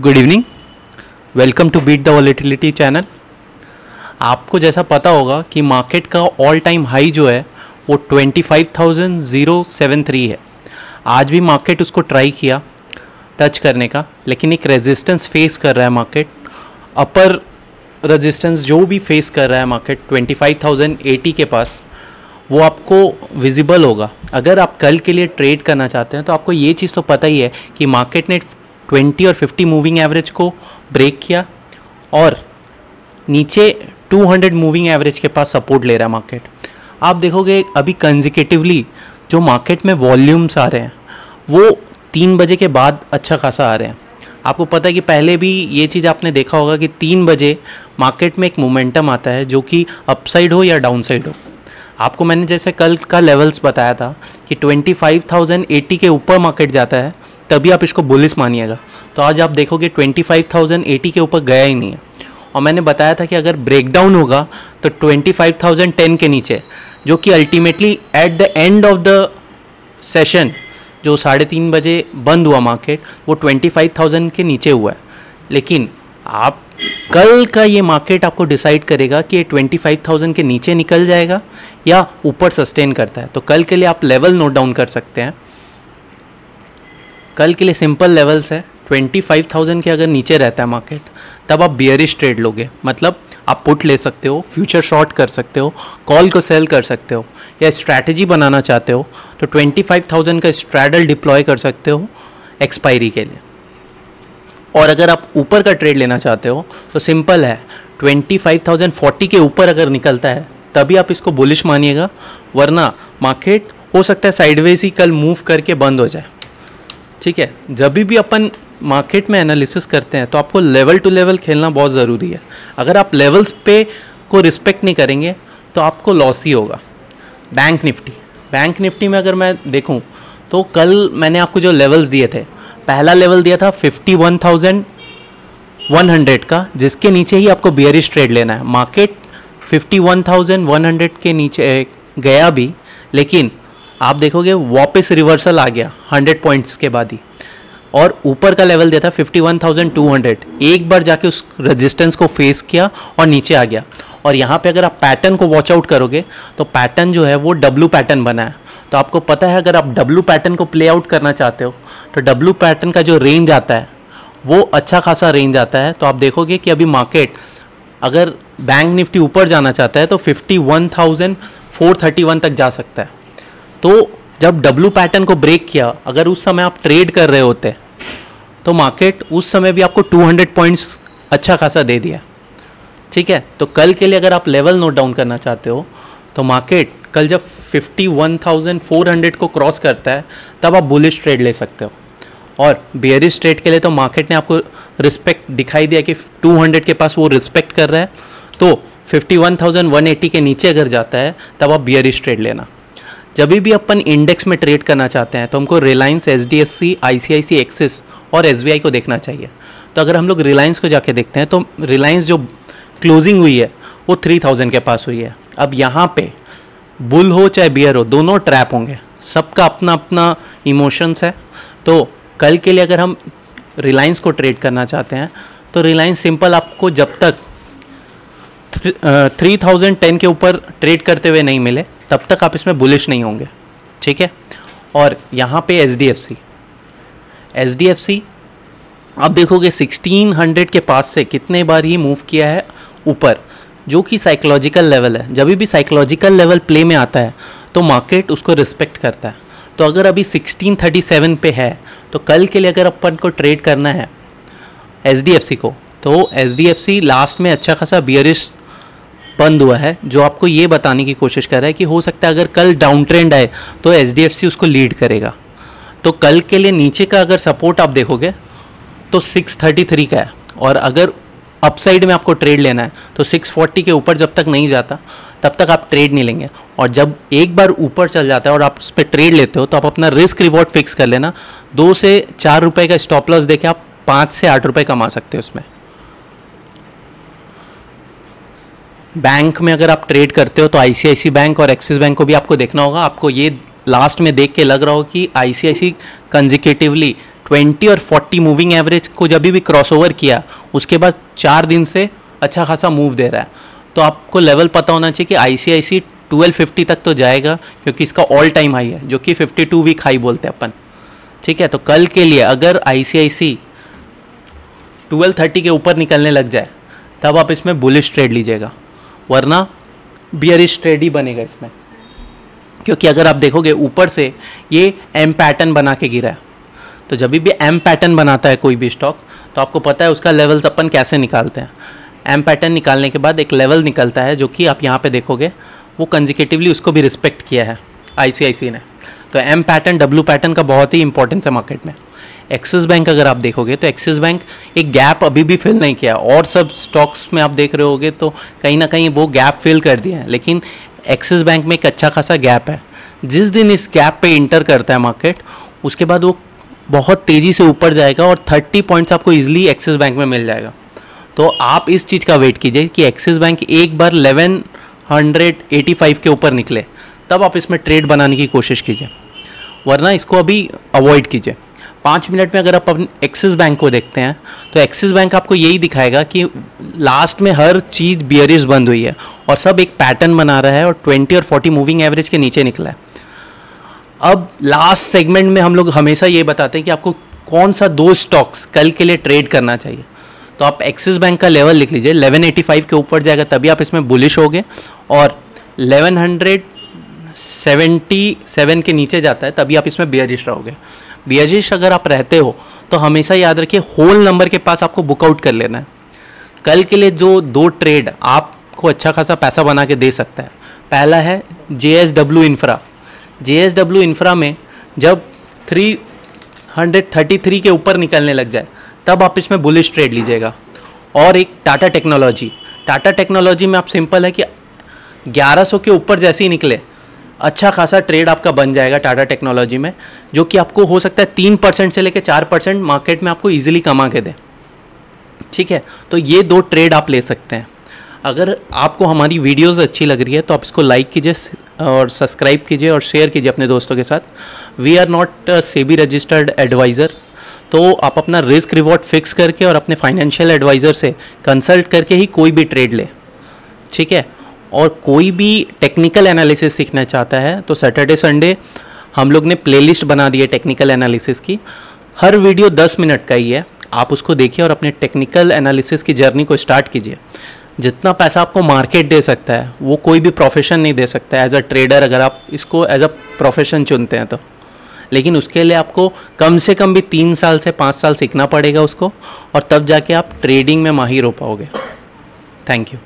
Good evening welcome to beat the volatility channel आपको जैसा पता होगा कि मार्केट का ऑल टाइम हाई जो है वो 25,073 है। आज भी मार्केट उसको ट्राई किया टच करने का लेकिन एक रेजिस्टेंस फेस कर रहा है मार्केट अपर रेजिस्टेंस जो भी फेस कर रहा है मार्केट 25,080 के पास वो आपको विजिबल होगा। अगर आप कल के लिए ट्रेड करना चाहते हैं तो आपको ये चीज़ तो पता ही है कि मार्केट ने 20 और 50 मूविंग एवरेज को ब्रेक किया और नीचे 200 मूविंग एवरेज के पास सपोर्ट ले रहा है मार्केट। आप देखोगे अभी कंजिकेटिवली जो मार्केट में वॉल्यूम्स आ रहे हैं वो तीन बजे के बाद अच्छा खासा आ रहे हैं। आपको पता है कि पहले भी ये चीज़ आपने देखा होगा कि तीन बजे मार्केट में एक मोमेंटम आता है जो कि अपसाइड हो या डाउन साइड हो। आपको मैंने जैसे कल का लेवल्स बताया था कि 25,080 के ऊपर मार्केट जाता है तभी आप इसको बुलिस मानिएगा। तो आज आप देखोगे 25,080 के ऊपर गया ही नहीं है। और मैंने बताया था कि अगर ब्रेकडाउन होगा तो 25,010 के नीचे जो कि ultimately at the end of the session जो साढ़े तीन बजे बंद हुआ मार्केट वो 25,000 के नीचे हुआ है। लेकिन आप कल का ये मार्केट आपको डिसाइड करेगा कि ये 25,000 के नीचे निकल जाएगा या ऊपर सस्टेन करता है। तो कल के लिए आप लेवल नोट डाउन कर सकते हैं। कल के लिए सिंपल लेवल्स है। 25,000 के अगर नीचे रहता है मार्केट तब आप बियरिश ट्रेड लोगे। मतलब आप पुट ले सकते हो फ्यूचर शॉर्ट कर सकते हो कॉल को सेल कर सकते हो या स्ट्रैटेजी बनाना चाहते हो तो 25,000 का स्ट्रैडल डिप्लॉय कर सकते हो एक्सपायरी के लिए। और अगर आप ऊपर का ट्रेड लेना चाहते हो तो सिंपल है। 25,040 के ऊपर अगर निकलता है तभी आप इसको बुलिश मानिएगा वरना मार्केट हो सकता है साइडवेज ही कल मूव करके बंद हो जाए। ठीक है, जब भी अपन मार्केट में एनालिसिस करते हैं तो आपको लेवल टू लेवल खेलना बहुत ज़रूरी है। अगर आप लेवल्स पे को रिस्पेक्ट नहीं करेंगे तो आपको लॉस ही होगा। बैंक निफ्टी बैंक निफ्टी में अगर मैं देखूँ तो कल मैंने आपको जो लेवल्स दिए थे, पहला लेवल दिया था fifty one thousand one hundred का, जिसके नीचे ही आपको बियरिश ट्रेड लेना है। Market fifty one thousand one hundred के नीचे गया भी, लेकिन आप देखोगे वापस रिवर्सल आ गया हंड्रेड पॉइंट्स के बाद ही। और ऊपर का लेवल दिया था 51,200 एक बार जाके उस रेजिस्टेंस को फेस किया और नीचे आ गया। और यहाँ पे अगर आप पैटर्न को वॉच आउट करोगे तो पैटर्न जो है वो डब्लू पैटर्न बना है। तो आपको पता है अगर आप डब्लू पैटर्न को प्ले आउट करना चाहते हो तो डब्लू पैटर्न का जो रेंज आता है वो अच्छा खासा रेंज आता है। तो आप देखोगे कि अभी मार्केट अगर बैंक निफ्टी ऊपर जाना चाहता है तो 51,431 तक जा सकता है। तो जब डब्लू पैटर्न को ब्रेक किया अगर उस समय आप ट्रेड कर रहे होते तो मार्केट उस समय भी आपको 200 पॉइंट्स अच्छा खासा दे दिया। ठीक है? तो कल के लिए अगर आप लेवल नोट डाउन करना चाहते हो तो मार्केट कल जब 51,400 को क्रॉस करता है तब आप बुलिश ट्रेड ले सकते हो। और बियरिश ट्रेड के लिए तो मार्केट ने आपको रिस्पेक्ट दिखाई दिया कि 200 के पास वो रिस्पेक्ट कर रहा है। तो 51,180 के नीचे अगर जाता है तब आप बियरिश ट्रेड लेना। जब भी अपन इंडेक्स में ट्रेड करना चाहते हैं तो हमको Reliance H D S C I C I C Axis और एस बी आई को देखना चाहिए। तो अगर हम लोग रिलायंस को जाके देखते हैं तो रिलायंस जो क्लोजिंग हुई है, वो थ्री थाउज़ेंड के पास हुई है। अब यहाँ पे बुल हो चाहे बियर हो, दोनों ट्रैप होंगे। सबका अपना अपना इमोशंस है। तो कल के लिए अगर हम रिलायंस को ट्रेड करना चाहते हैं तो रिलायंस सिंपल आपको जब तक थ्री थाउज़ेंड टेन के ऊपर ट्रेड करते हुए नहीं मिले तब तक आप इसमें बुलिश नहीं होंगे, ठीक है? और यहाँ पे H D F C H D F C आप देखोगे 1600 के पास से कितने बार ही मूव किया है? ऊपर, जो कि साइकोलॉजिकल लेवल है। जब भी साइकोलॉजिकल लेवल प्ले में आता है तो मार्केट उसको रिस्पेक्ट करता है। तो अगर अभी 1637 पे है तो कल के लिए अगर अपन को ट्रेड करना है HDFC को तो HDFC लास्ट में अच्छा खासा बियरिश बंद हुआ है, जो आपको ये बताने की कोशिश कर रहा है कि हो सकता है अगर कल डाउन ट्रेंड आए तो एच उसको लीड करेगा। तो कल के लिए नीचे का अगर सपोर्ट आप देखोगे तो 633 का है। और अगर अपसाइड में आपको ट्रेड लेना है तो 640 के ऊपर जब तक नहीं जाता, तब तक आप ट्रेड नहीं लेंगे। और जब एक बार ऊपर चल जाता है और आप उस पर ट्रेड लेते हो तो आप अपना रिस्क रिवॉर्ड फिक्स कर लेना। दो से चार रुपये का स्टॉप लॉस देके आप पाँच से आठ रुपये कमा सकते हो उसमें। बैंक में अगर आप ट्रेड करते हो तो आईसीआईसी बैंक और एक्सिस बैंक को भी आपको देखना होगा। आपको ये लास्ट में देख के लग रहा हो कि आईसीआईसी कंजिकेटिवली ट्वेंटी और फोर्टी मूविंग एवरेज को जब भी क्रॉस ओवर किया, उसके बाद चार दिन से अच्छा खासा मूव दे रहा है। तो आपको लेवल पता होना चाहिए कि I C I C fifty तक तो जाएगा, क्योंकि इसका ऑल टाइम हाई है, जो कि फिफ्टी टू वीक हाई बोलते हैं अपन। ठीक है तो कल के लिए अगर आई C I C twelve thirty के ऊपर निकलने लग जाए, तब आप इसमें बुलिश ट्रेड लीजिएगा। वरना ट्रेड ही बनेगा इसमें। क्योंकि अगर आप देखोगे ऊपर से ये एम पैटर्न बना के गिरा है। तो जब भी एम पैटर्न बनाता है कोई भी स्टॉक तो आपको पता है उसका लेवल्स अपन कैसे निकालते हैं। एम पैटर्न निकालने के बाद एक लेवल निकलता है जो कि आप यहाँ पे देखोगे, वो कंजिकेटिवली उसको भी रिस्पेक्ट किया है आई ने। तो एम पैटर्न डब्ल्यू पैटर्न का बहुत ही इंपॉर्टेंस है मार्केट में। एक्सिस बैंक अगर आप देखोगे तो एक्सिस बैंक एक गैप अभी भी फिल नहीं किया और सब स्टॉक्स में आप देख रहे होगे तो कहीं ना कहीं वो गैप फिल कर दिया है। लेकिन एक्सिस बैंक में एक अच्छा खासा गैप है। जिस दिन इस गैप पे इंटर करता है मार्केट, उसके बाद वो बहुत तेज़ी से ऊपर जाएगा और 30 पॉइंट्स आपको इजीली एक्सिस बैंक में मिल जाएगा। तो आप इस चीज़ का वेट कीजिए कि एक्सिस बैंक एक बार 1185 के ऊपर निकले, तब आप इसमें ट्रेड बनाने की कोशिश कीजिए। वरना इसको अभी अवॉइड कीजिए। पाँच मिनट में अगर आप अपने एक्सिस बैंक को देखते हैं तो एक्सिस बैंक आपको यही दिखाएगा कि लास्ट में हर चीज़ बियरिश बंद हुई है और सब एक पैटर्न बना रहा है और 20 और 40 मूविंग एवरेज के नीचे निकला है। अब लास्ट सेगमेंट में हम लोग हमेशा ये बताते हैं कि आपको कौन सा दो स्टॉक्स कल के लिए ट्रेड करना चाहिए। तो आप एक्सिस बैंक का लेवल लिख लीजिए 1185 के ऊपर जाएगा तभी आप इसमें बुलिश होगे और 1177 के नीचे जाता है तभी आप इसमें बियरिश रहोगे। बियरिश अगर आप रहते हो तो हमेशा याद रखिए होल नंबर के पास आपको बुकआउट कर लेना है। कल के लिए जो दो ट्रेड आपको अच्छा खासा पैसा बना के दे सकता है। पहला है J S W infra J S W infra में जब थ्री हंड्रेड थर्टी थ्री के ऊपर निकलने लग जाए, तब आप इसमें बुलिश ट्रेड लीजिएगा। और एक टाटा टेक्नोलॉजी टाटा टेक्नोलॉजी में आप सिंपल है कि 1100 के ऊपर जैसे ही निकले अच्छा खासा ट्रेड आपका बन जाएगा टाटा टेक्नोलॉजी में, जो कि आपको हो सकता है तीन परसेंट से लेकर चार परसेंट मार्केट में आपको ईजिली कमा के दे। ठीक है? तो ये दो ट्रेड आप ले सकते हैं। अगर आपको हमारी वीडियोस अच्छी लग रही है तो आप इसको लाइक कीजिए और सब्सक्राइब कीजिए और शेयर कीजिए अपने दोस्तों के साथ। We are not SEBI registered advisor तो आप अपना रिस्क रिवॉर्ड फिक्स करके और अपने फाइनेंशियल एडवाइज़र से कंसल्ट करके ही कोई भी ट्रेड ले। ठीक है? और कोई भी टेक्निकल एनालिसिस सीखना चाहता है तो सैटरडे संडे हम लोग ने प्लेलिस्ट बना दी है टेक्निकल एनालिसिस की। हर वीडियो 10 मिनट का ही है। आप उसको देखिए और अपने टेक्निकल एनालिसिस की जर्नी को स्टार्ट कीजिए। जितना पैसा आपको मार्केट दे सकता है, वो कोई भी प्रोफेशन नहीं दे सकता एज अ ट्रेडर अगर आप इसको एज अ प्रोफेशन चुनते हैं तो। लेकिन उसके लिए आपको कम से कम भी तीन साल से पाँच साल सीखना पड़ेगा उसको, और तब जाके आप ट्रेडिंग में माहिर हो पाओगे। Thank you